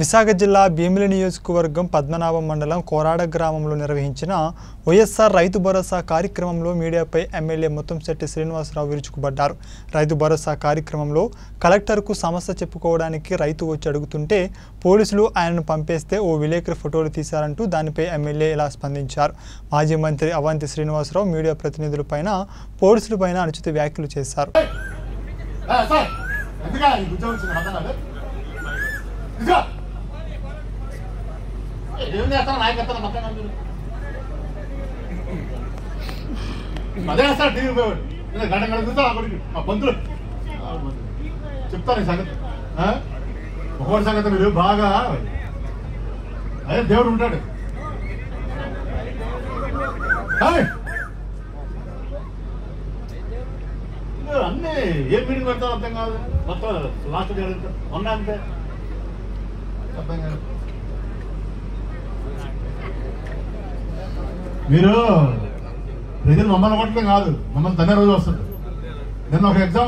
విశాఖ జిల్లా భీమిలి నియోజకవర్గం పద్మనాభం మండలం కోరాడ గ్రామంలో నిర్వహించిన వైఎస్ఆర్ రైతు భరోసా కార్యక్రమంలో మీడియాపై ఎమ్మెల్యే ముత్తంశెట్టి శ్రీనివాసరావు విరుచుకుపడ్డారు. రైతు భరోసా కార్యక్రమంలో కలెక్టర్కు సమస్య చెప్పుకోవడానికి రైతు వచ్చి అడుగుతుంటే పోలీసులు ఆయనను పంపేస్తే ఓ విలేకరి ఫోటోలు తీశారంటూ దానిపై ఎమ్మెల్యే ఇలా స్పందించారు. మాజీ మంత్రి అవంతి శ్రీనివాసరావు మీడియా ప్రతినిధులపైన పోలీసులపైన అనుచిత వ్యాఖ్యలు చేశారు. ఇదిగా! ఏం చేస్తాను నాయకత్వం మొత్తం అదే వేస్తాడు టీవీ పోయాడు నేను గంట గంట చూస్తా అక్కడికి మా పంతులు. చెప్తాను ఈ సంగతి. ఒకటి సంగతి మీరు బాగా అదే దేవుడు ఉంటాడు. కానీ అన్నీ ఏ మీటింగ్ పెడతారో అర్థం కాదు. మొత్తం లాస్ట్ జరుగుతుంది ఉన్నా అంతే. అర్థం కాదు మీరు ప్రజలు మమ్మల్ని కొట్టడం కాదు. మమ్మల్ని తనే రోజు వస్తుంది. నిన్న ఒక ఎగ్జామ్